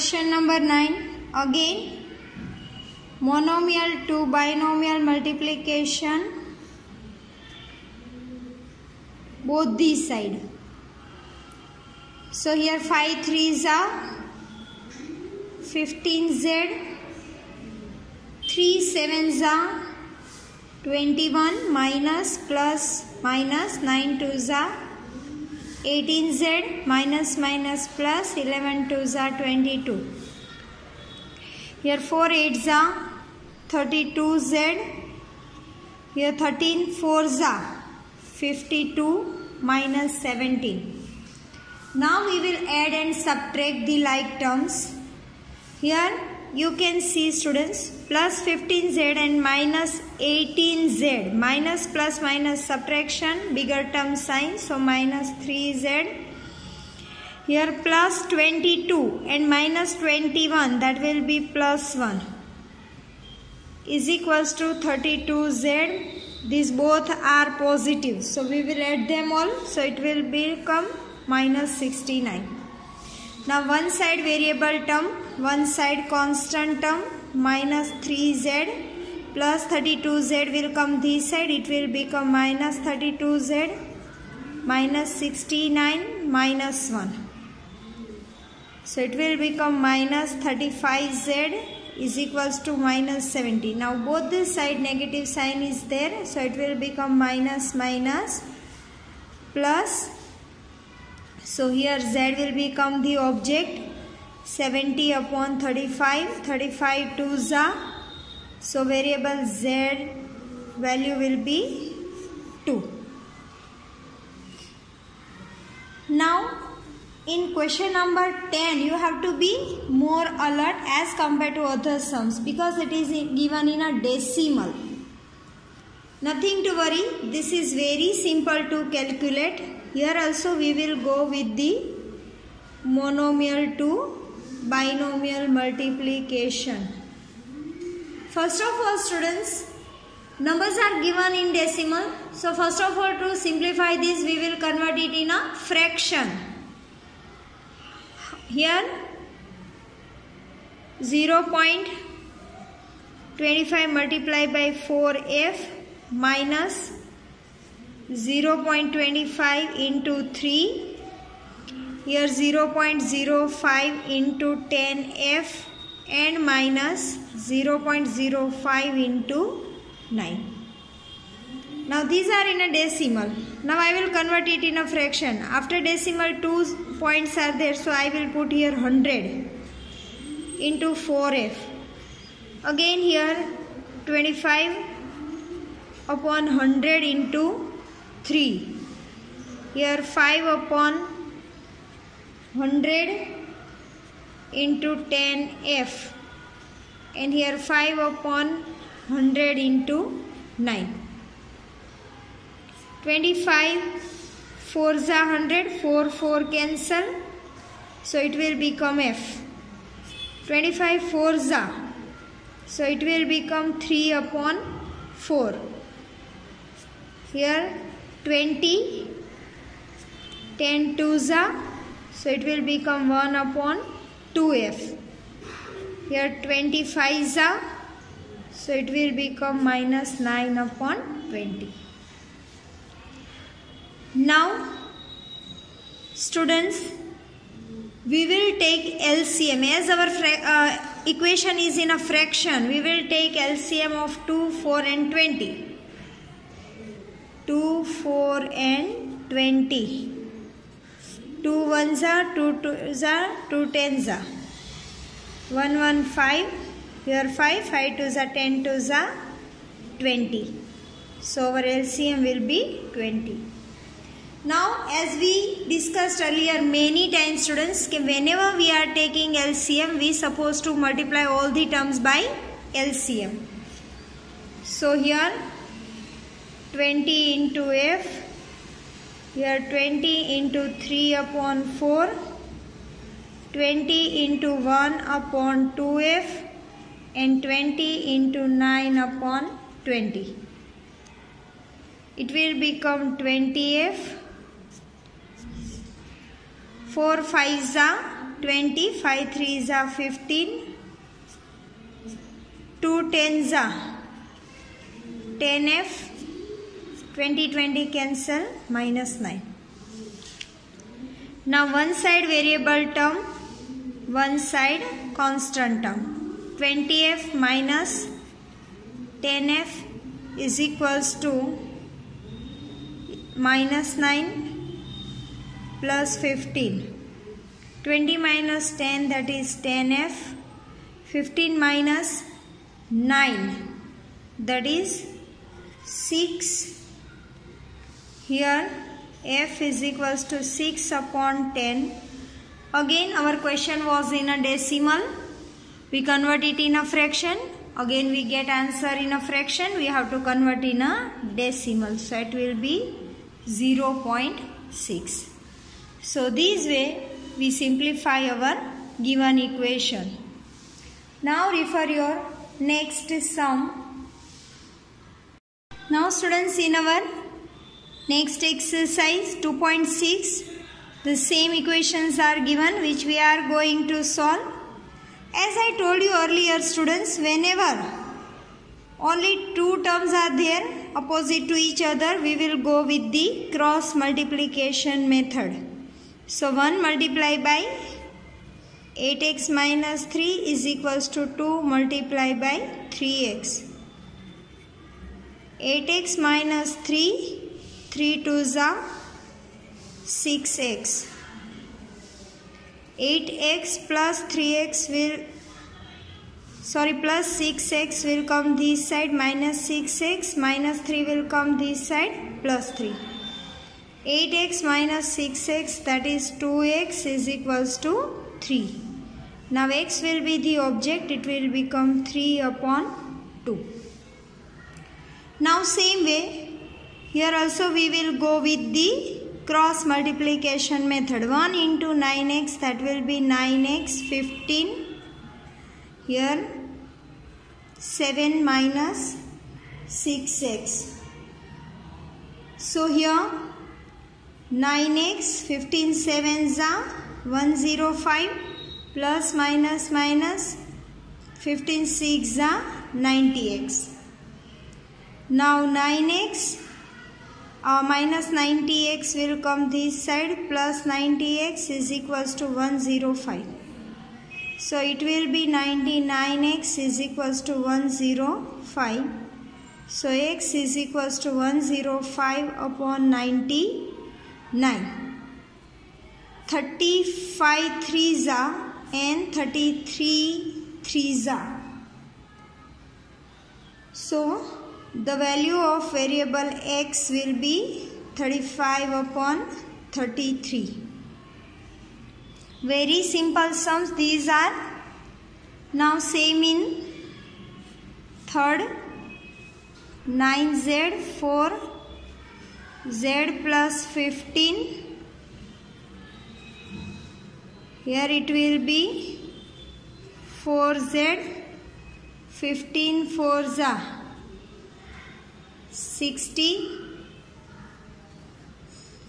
question number 9 again monomial to binomial multiplication. Both these side. So here 5 3s are 15z 3 7s are 21 minus plus minus 9 2s are 18z minus minus plus 11 2s are 22 here 4 8s are 32z here 13 4s are 52 minus 17 now we will add and subtract the like terms. Here you can see students plus 15z and minus 18z minus plus minus subtraction bigger term sign so minus 3z here plus 22 and minus 21 that will be plus 1 is equals to 32z these both are positive so we will add them all so it will become minus 69 now one side variable term, one side constant term minus 3z plus 32z will come this side it will become minus 32z minus 69 minus 1. So it will become minus 35z is equals to minus 70. Now both this side negative sign is there so it will become minus minus plus so here z will become the object 70 upon 35, 35 to za. So variable z value will be 2. Now in question number 10 you have to be more alert as compared to other sums because it is given in a decimal. Nothing to worry this is very simple to calculate here also we will go with the monomial to binomial multiplication. First of all students, numbers are given in decimal. So first of all to simplify this we will convert it in a fraction. Here 0 0.25 multiplied by 4f minus 0.25 into 3 here 0.05 into 10f and minus 0.05 into 9 now these are in a decimal. Now I will convert it in a fraction. After decimal two points are there so I will put here 100 into 4f again here 25 upon 100 into 3 here 5 upon 100 into 10 f. And here 5 upon 100 into 9 25 4 is 100 4 4 cancel. So it will become f. 25 4 is so it will become 3 upon 4 here 20 10 to za so it will become 1 upon 2f here 25 is a, so it will become minus 9 upon 20 now students we will take LCM as our uh, equation is in a fraction we will take LCM of 2 4 and 20 2, 4 and 20. 2 ones are 2 twos are 2 tens are 1 1 5 here 5 5 twos are 10 twos are 20 so our LCM will be 20 now as we discussed earlier many times students whenever we are taking LCM we supposed to multiply all the terms by LCM so here 20 into f here 20 into 3 upon 4 20 into 1 upon 2f and 20 into 9 upon 20 it will become 20f 4 5 za 20 5 3s are 15 2 10s are 10f 20 20 cancel minus 9 now one side variable term one side constant term. 20f minus 10f is equals to minus 9 plus 15 20 minus 10 that is 10f 15 minus 9 that is 6 here f is equals to 6 upon 10 again our question was in a decimal. We convert it in a fraction. Again we get answer in a fraction. We have to convert in a decimal. So it will be 0.6 so this way we simplify our given equation. Now refer your next sum. Now students in our next exercise 2.6 the same equations are given which we are going to solve. As I told you earlier students whenever only two terms are there opposite to each other we will go with the cross multiplication method. So 1 multiplied by 8x minus 3 is equals to 2 multiplied by 3x. 8x minus 3, 3 to the 6x. 8x plus 3x will sorry plus 6x will come this side minus 6x minus 3 will come this side plus 3. 8x minus 6x that is 2x is equals to 3. Now x will be the object it will become 3 upon 2. Now same way here also we will go with the cross multiplication method 1 into 9x that will be 9x 15 here 7 minus 6x. So here 9x 15 7s are 105 plus minus minus 15 6 are 90x. Now 9x uh, minus 90x will come this side plus 90x is equals to 105. So it will be 99x is equals to 105. So x is equals to 105 upon 90 9. 35 threes are and 33 threes are. So the value of variable x will be 35 upon 33. Very simple sums these are. Now same in third 9z 4 z plus 15 here it will be 4z 15 4 za 60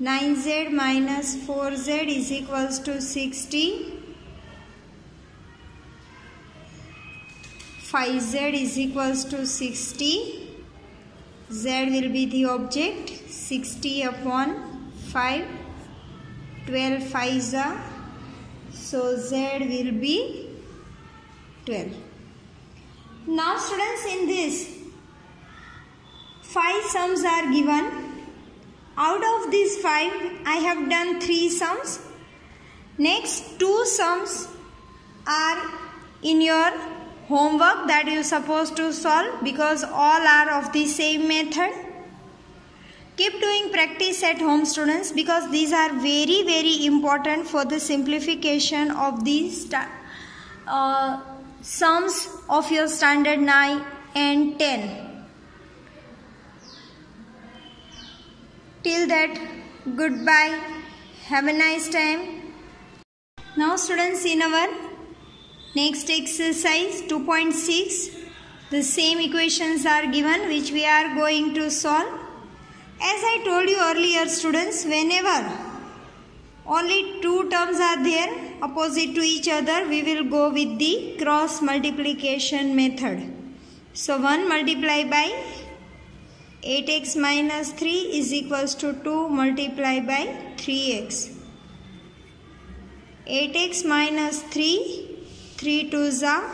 9z minus 4z is equals to 60 5z is equals to 60 z will be the object 60 upon 5 12 5 so z will be 12 now students in this five sums are given out of these five I have done three sums next two sums are in your homework that you supposed to solve because all are of the same method. Keep doing practice at home students because these are very very important for the simplification of these uh, sums of your standard 9 and 10. Till that goodbye. Have a nice time. Now students in our Next exercise 2.6. The same equations are given which we are going to solve. As I told you earlier students, whenever only two terms are there opposite to each other, we will go with the cross multiplication method. So 1 multiplied by 8x minus 3 is equals to 2 multiplied by 3x. 8x minus 3, 3 2s are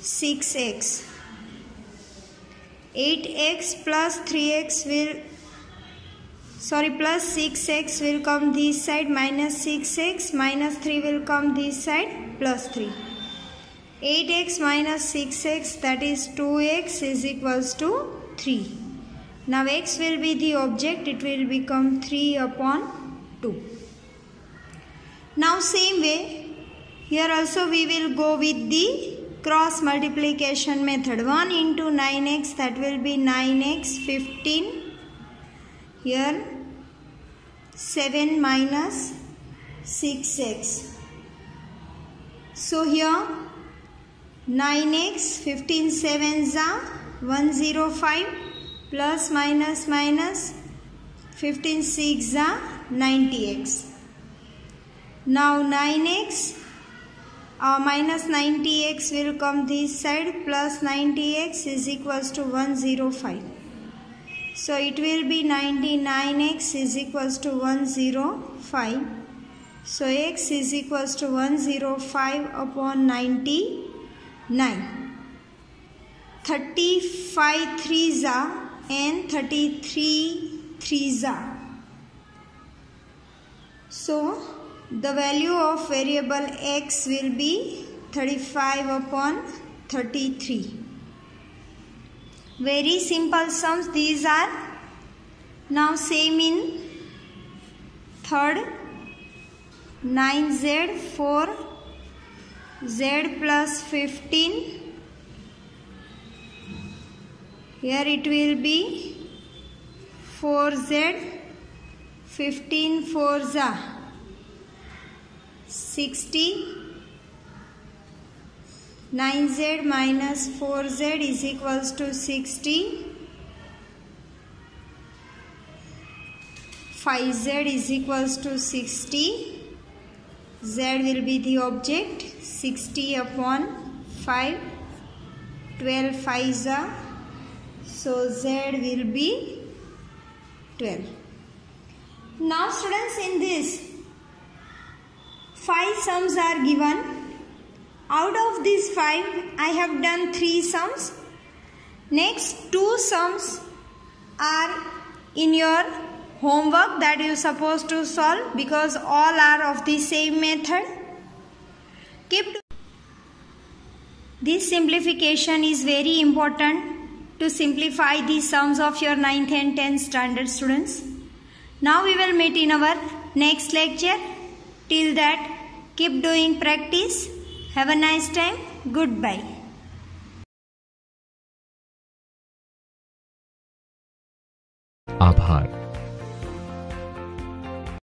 6x. 8x plus 3x will sorry plus 6x will come this side minus 6x minus 3 will come this side plus 3 8x minus 6x that is 2x is equals to 3 now x will be the object it will become 3 upon 2 now same way here also we will go with the cross multiplication method 1 into 9x that will be 9x 15 here 7 minus 6x. So here 9x 15 7s are 105 plus minus minus 15 6 are 90x. Now 9x uh, minus 90x will come this side plus 90x is equals to 105. So it will be 99x is equals to 105. So x is equals to 105 upon 99. 35 threes are and 33 threes are. So the value of variable x will be 35 upon 33 very simple sums these are now same in third 9z 4 z plus 15 here it will be 4z 15 4 za 60 9z minus 4z is equals to 60 5z is equals to 60 z will be the object 60 upon 5 12 5 so z will be 12 now students in this five sums are given out of these five, I have done three sums. Next two sums are in your homework that you supposed to solve because all are of the same method. Keep this simplification is very important to simplify the sums of your 9th and 10th standard students. Now we will meet in our next lecture. Till that, keep doing practice. Have a nice time. Goodbye.